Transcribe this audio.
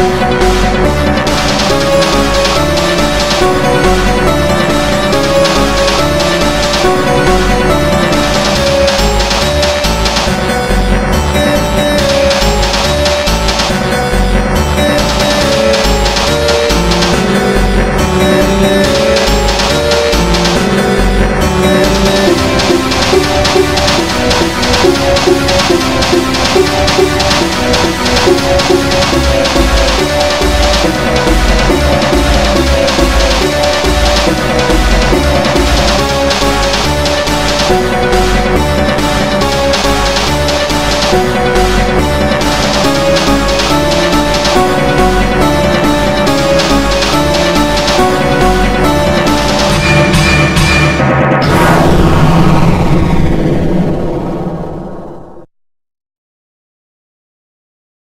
Thank you. Thank you.